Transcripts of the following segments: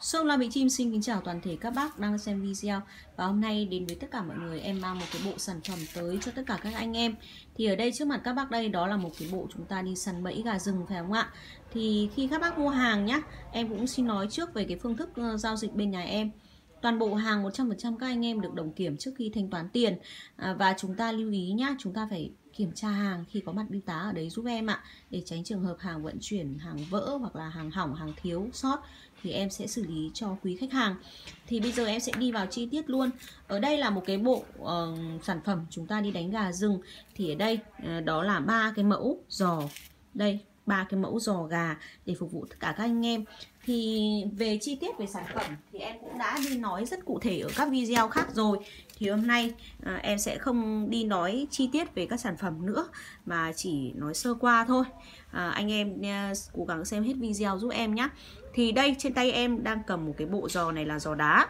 Sông La Mỹ Chim xin kính chào toàn thể các bác đang xem video. Và hôm nay đến với tất cả mọi người em mang một cái bộ sản phẩm tới cho tất cả các anh em. Thì ở đây trước mặt các bác đây đó là một cái bộ chúng ta đi săn bẫy gà rừng phải không ạ? Thì khi các bác mua hàng nhá Em cũng xin nói trước về cái phương thức ờ, giao dịch bên nhà em. Toàn bộ hàng 100% các anh em được đồng kiểm trước khi thanh toán tiền. À, Và chúng ta lưu ý nhá Chúng ta phải kiểm tra hàng khi có mặt bưu tá ở đấy giúp em ạ. Để tránh trường hợp hàng vận chuyển hàng vỡ hoặc là hàng hỏng hàng thiếu sót thì em sẽ xử lý cho quý khách hàng. Thì bây giờ em sẽ đi vào chi tiết luôn. Ở đây là một cái bộ uh, sản phẩm chúng ta đi đánh gà rừng. Thì ở đây uh, đó là ba cái mẫu giò. Đây ba cái mẫu giò gà để phục vụ tất cả các anh em. Thì về chi tiết về sản phẩm thì em cũng đã đi nói rất cụ thể ở các video khác rồi. Thì hôm nay à, em sẽ không đi nói chi tiết về các sản phẩm nữa mà chỉ nói sơ qua thôi. À, anh em à, cố gắng xem hết video giúp em nhé thì đây trên tay em đang cầm một cái bộ giò này là giò đá.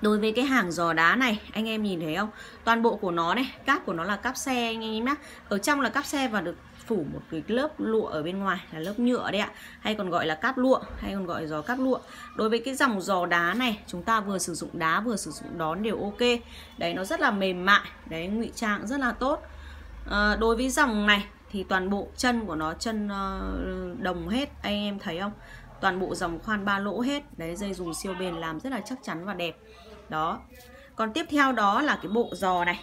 Đối với cái hàng giò đá này Anh em nhìn thấy không? Toàn bộ của nó này Cáp của nó là cáp xe anh em nhé Ở trong là cáp xe và được phủ một cái lớp lụa ở bên ngoài là lớp nhựa đấy ạ. Hay còn gọi là cáp lụa hay còn gọi giò cáp lụa. Đối với cái dòng giò đá này chúng ta vừa sử dụng đá vừa sử dụng đón đều ok. Đấy nó rất là mềm mại đấy ngụy trang rất là tốt. À, đối với dòng này thì toàn bộ chân của nó chân ờ, đồng hết anh em thấy không? Toàn bộ dòng khoan ba lỗ hết. Đấy dây dùng siêu bền làm rất là chắc chắn và đẹp đó. Còn tiếp theo đó là cái bộ giò này.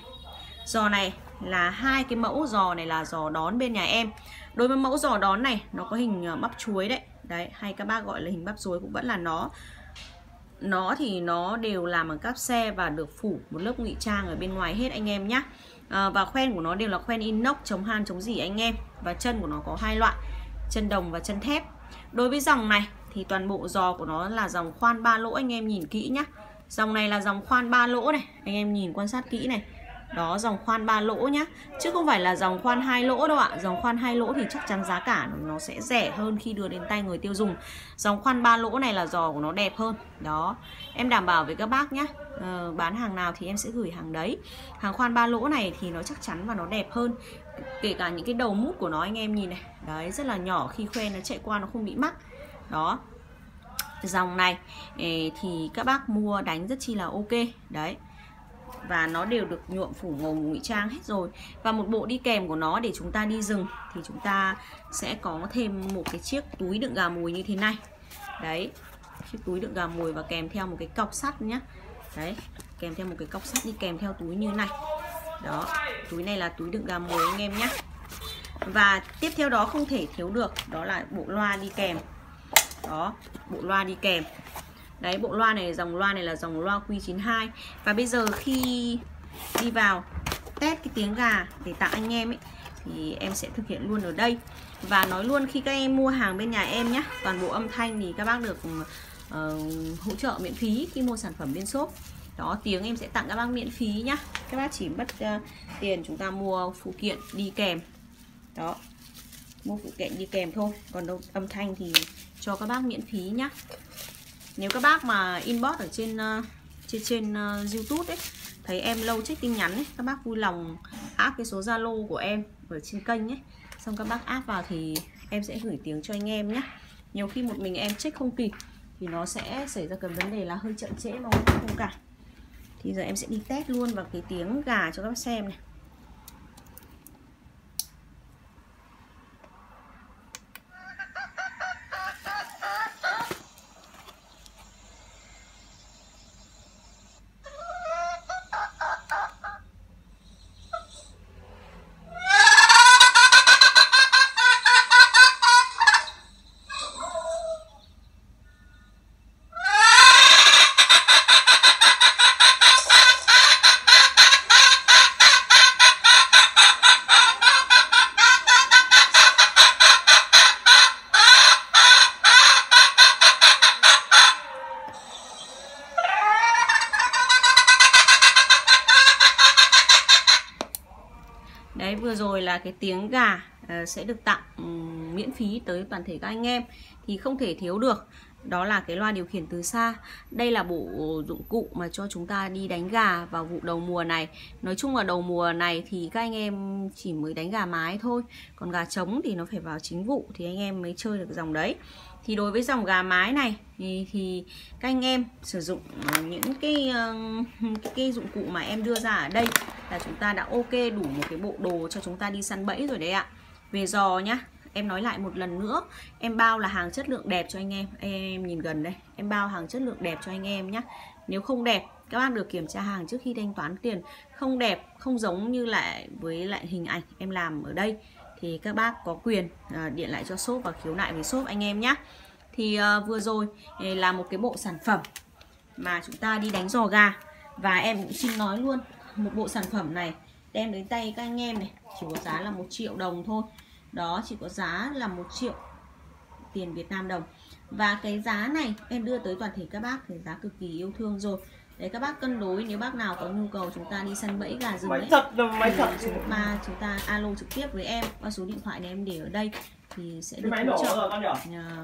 Giò này là hai cái mẫu giò này là giò đón bên nhà em. Đối với mẫu giò đón này nó có hình ờ, bắp chuối đấy. Đấy hay các bác gọi là hình bắp chuối cũng vẫn là nó. Nó thì nó đều làm bằng cáp xe và được phủ một lớp ngụy trang ở bên ngoài hết anh em nhé à, ờ, và khoen của nó đều là khoen inox chống han chống dỉ anh em. Và chân của nó có hai loại chân đồng và chân thép. Đối với dòng này thì toàn bộ giò của nó là dòng khoan ba lỗ anh em nhìn kỹ nhá dòng này là dòng khoan ba lỗ này. Anh em nhìn quan sát kỹ này. Đó dòng khoan ba lỗ nhá. Chứ không phải là dòng khoan hai lỗ đâu ạ. Dòng khoan hai lỗ thì chắc chắn giá cả nó sẽ rẻ hơn khi đưa đến tay người tiêu dùng. Dòng khoan ba lỗ này là giò của nó đẹp hơn. Đó em đảm bảo với các bác nhá. Ờ, bán hàng nào thì em sẽ gửi hàng đấy. Hàng khoan ba lỗ này thì nó chắc chắn và nó đẹp hơn. Kể cả những cái đầu mút của nó anh em nhìn này. Đấy rất là nhỏ khi khoe nó chạy qua nó không bị mắc. Đó dòng này. Thì các bác mua đánh rất chi là ok. Đấy. Và nó đều được nhuộm phủ màu ngụy trang hết rồi. Và một bộ đi kèm của nó để chúng ta đi rừng thì chúng ta sẽ có thêm một cái chiếc túi đựng gà mùi như thế này. Đấy. Chiếc túi đựng gà mùi và kèm theo một cái cọc sắt nhá. Đấy. Kèm theo một cái cọc sắt đi kèm theo túi như này. Đó. Túi này là túi đựng gà mùi anh em nhé và tiếp theo đó không thể thiếu được, đó là bộ loa đi kèm đó bộ loa đi kèm. Đấy bộ loa này dòng loa này là dòng loa Q92. Và bây giờ khi đi vào test cái tiếng gà để tặng anh em ấy Thì em sẽ thực hiện luôn ở đây. Và nói luôn khi các em mua hàng bên nhà em nhé Toàn bộ âm thanh thì các bác được uh, hỗ trợ miễn phí khi mua sản phẩm bên shop. Đó tiếng em sẽ tặng các bác miễn phí nhá. Các bác chỉ mất uh, tiền chúng ta mua phụ kiện đi kèm. Đó mua phụ kiện đi kèm thôi. Còn đâu âm thanh thì cho các bác miễn phí nhá. Nếu các bác mà inbox ở trên ờ, trên trên uh, YouTube ấy thấy em lâu check tin nhắn ấy, các bác vui lòng áp cái số Zalo của em ở trên kênh ấy. Xong các bác áp vào thì em sẽ gửi tiếng cho anh em nhé nhiều khi một mình em check không kịp thì nó sẽ xảy ra cái vấn đề là hơi chậm trễ mà không cả. Thì giờ em sẽ đi test luôn vào cái tiếng gà cho các bác xem này. Đấy vừa rồi là cái tiếng gà uh, sẽ được tặng um, miễn phí tới toàn thể các anh em. Thì không thể thiếu được đó là cái loa điều khiển từ xa. Đây là bộ dụng cụ mà cho chúng ta đi đánh gà vào vụ đầu mùa này. Nói chung là đầu mùa này thì các anh em chỉ mới đánh gà mái thôi còn gà trống thì nó phải vào chính vụ thì anh em mới chơi được dòng đấy thì đối với dòng gà mái này thì, thì các anh em sử dụng những cái, cái cái dụng cụ mà em đưa ra ở đây là chúng ta đã ok đủ một cái bộ đồ cho chúng ta đi săn bẫy rồi đấy ạ. Về giò nhá em nói lại một lần nữa em bao là hàng chất lượng đẹp cho anh em. Em nhìn gần đây em bao hàng chất lượng đẹp cho anh em nhé nếu không đẹp các bác được kiểm tra hàng trước khi thanh toán tiền. Không đẹp không giống như lại với lại hình ảnh em làm ở đây thì các bác có quyền à, điện lại cho shop và khiếu nại với shop anh em nhé thì à, vừa rồi à, là một cái bộ sản phẩm mà chúng ta đi đánh giò gà. Và em cũng xin nói luôn, một bộ sản phẩm này đem đến tay các anh em này, chỉ có giá là một triệu đồng thôi. Đó, chỉ có giá là một triệu tiền Việt Nam đồng. Và cái giá này em đưa tới toàn thể các bác thì giá cực kỳ yêu thương rồi để các bác cân đối nếu bác nào có nhu cầu chúng ta đi săn bẫy gà rừng ấy thật máy thật chúng ta chúng ta alo trực tiếp với em qua số điện thoại này em để ở đây thì sẽ được hỗ trợ.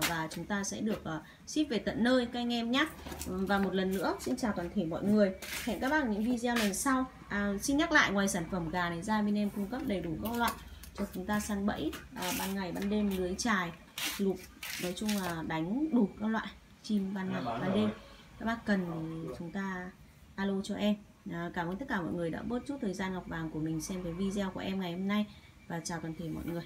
và chúng ta sẽ được uh, ship về tận nơi các anh em nhé. Và một lần nữa xin chào toàn thể mọi người. Hẹn các bác những video lần sau. À, xin nhắc lại ngoài sản phẩm gà này ra bên em cung cấp đầy đủ các loại cho chúng ta săn bẫy à, ban ngày ban đêm lưới chài lục nói chung là đánh đủ các loại chim ban ngày ban đêm các bác cần chúng ta alo cho em. À, cảm ơn tất cả mọi người đã bớt chút thời gian ngọc vàng của mình xem cái video của em ngày hôm nay. Và chào toàn thể mọi người.